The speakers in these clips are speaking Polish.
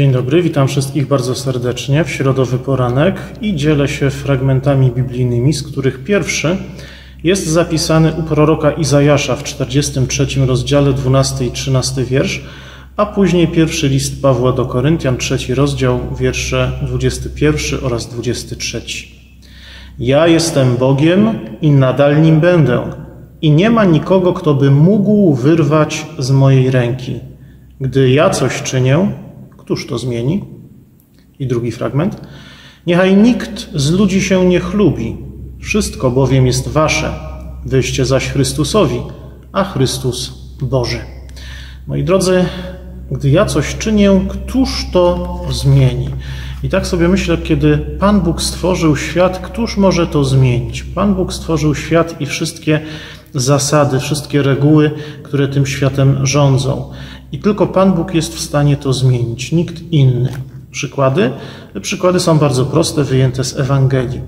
Dzień dobry, witam wszystkich bardzo serdecznie w środowy poranek i dzielę się fragmentami biblijnymi, z których pierwszy jest zapisany u proroka Izajasza w 43 rozdziale 12 i 13 wiersz, a później pierwszy list Pawła do Koryntian, trzeci rozdział, wiersze 21 oraz 23. Ja jestem Bogiem i nadal nim będę, i nie ma nikogo, kto by mógł wyrwać z mojej ręki. Gdy ja coś czynię, któż to zmieni? I drugi fragment. Niechaj nikt z ludzi się nie chlubi, wszystko bowiem jest wasze, wyście zaś Chrystusowi, a Chrystus Boży. Moi drodzy, gdy ja coś czynię, któż to zmieni? I tak sobie myślę, kiedy Pan Bóg stworzył świat, któż może to zmienić? Pan Bóg stworzył świat i wszystkie zasady, wszystkie reguły, które tym światem rządzą. I tylko Pan Bóg jest w stanie to zmienić, nikt inny. Przykłady? Przykłady są bardzo proste, wyjęte z Ewangelii.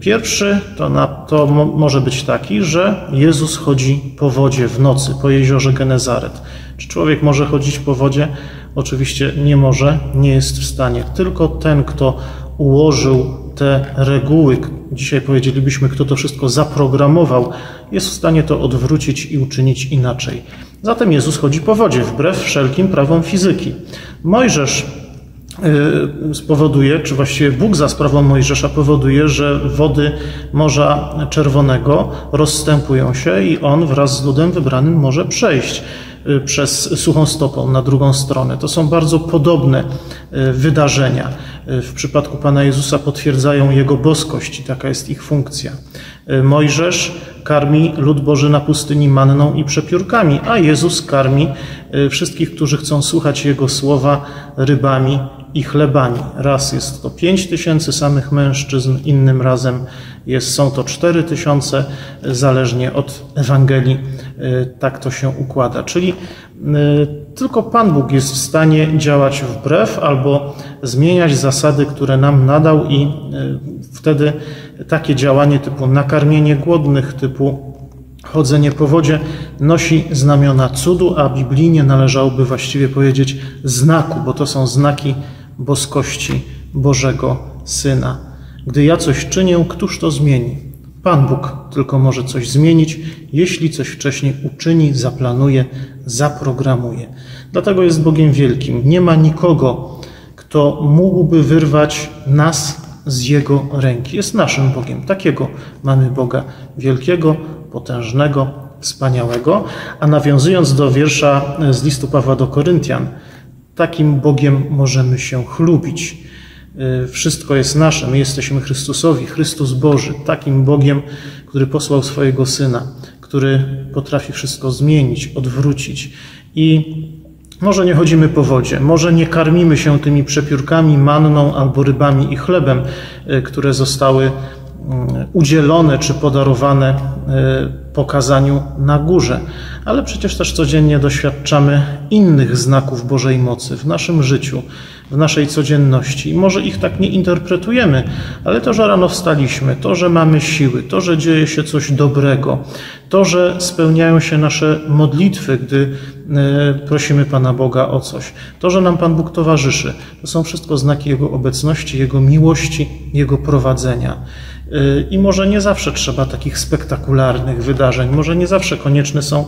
Pierwszy to, na, to może być taki, że Jezus chodzi po wodzie w nocy, po jeziorze Genezaret. Czy człowiek może chodzić po wodzie? Oczywiście nie może, nie jest w stanie. Tylko ten, kto ułożył te reguły, dzisiaj powiedzielibyśmy, kto to wszystko zaprogramował, jest w stanie to odwrócić i uczynić inaczej. Zatem Jezus chodzi po wodzie, wbrew wszelkim prawom fizyki. Mojżesz y, spowoduje, czy właściwie Bóg za sprawą Mojżesza powoduje, że wody Morza Czerwonego rozstępują się i on wraz z ludem wybranym może przejść y, przez suchą stopą na drugą stronę. To są bardzo podobne y, wydarzenia. W przypadku Pana Jezusa potwierdzają Jego boskość i taka jest ich funkcja. Mojżesz karmi lud Boży na pustyni manną i przepiórkami, a Jezus karmi y, wszystkich, którzy chcą słuchać Jego słowa rybami i chlebami. Raz jest to pięć tysięcy samych mężczyzn, innym razem jest, są to cztery tysiące, zależnie od Ewangelii, y, tak to się układa. Czyli y, tylko Pan Bóg jest w stanie działać wbrew albo zmieniać zasady, które nam nadał, i wtedy takie działanie typu nakarmienie głodnych, typu chodzenie po wodzie nosi znamiona cudu, a biblijnie należałoby właściwie powiedzieć znaku, bo to są znaki boskości Bożego Syna. Gdy ja coś czynię, któż to zmieni? Pan Bóg tylko może coś zmienić, jeśli coś wcześniej uczyni, zaplanuje, zaprogramuje. Dlatego jest Bogiem wielkim. Nie ma nikogo, kto mógłby wyrwać nas z Jego ręki. Jest naszym Bogiem. Takiego mamy Boga wielkiego, potężnego, wspaniałego. A nawiązując do wiersza z listu Pawła do Koryntian, takim Bogiem możemy się chlubić. Y, wszystko jest nasze, my jesteśmy Chrystusowi, Chrystus Boży, takim Bogiem, który posłał swojego Syna, który potrafi wszystko zmienić, odwrócić. I może nie chodzimy po wodzie, może nie karmimy się tymi przepiórkami, manną albo rybami i chlebem, y, które zostały Mm, udzielone czy podarowane y, pokazaniu na górze, ale przecież też codziennie doświadczamy innych znaków Bożej mocy w naszym życiu, w naszej codzienności. Może ich tak nie interpretujemy, ale to, że rano wstaliśmy, to, że mamy siły, to, że dzieje się coś dobrego, to, że spełniają się nasze modlitwy, gdy y, prosimy Pana Boga o coś, to, że nam Pan Bóg towarzyszy, to są wszystko znaki Jego obecności, Jego miłości, Jego prowadzenia. Y, I może nie zawsze trzeba takich spektakularnych wydarzeń, może nie zawsze konieczne są y,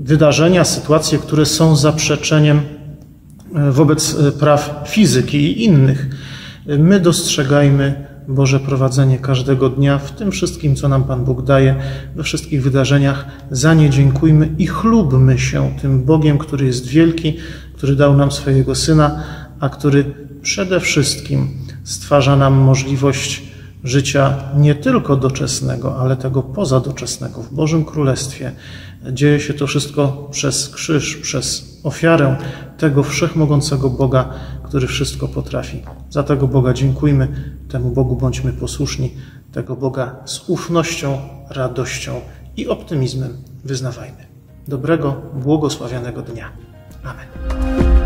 wydarzenia, sytuacje, które są zaprzeczeniem y, wobec praw fizyki i innych. My dostrzegajmy Boże prowadzenie każdego dnia w tym wszystkim, co nam Pan Bóg daje, we wszystkich wydarzeniach. Za nie dziękujmy i chlubmy się tym Bogiem, który jest wielki, który dał nam swojego Syna, a który przede wszystkim stwarza nam możliwość życia nie tylko doczesnego, ale tego pozadoczesnego w Bożym Królestwie. Dzieje się to wszystko przez krzyż, przez ofiarę tego wszechmogącego Boga, który wszystko potrafi. Za tego Boga dziękujmy, temu Bogu bądźmy posłuszni, tego Boga z ufnością, radością i optymizmem wyznawajmy. Dobrego, błogosławionego dnia. Amen.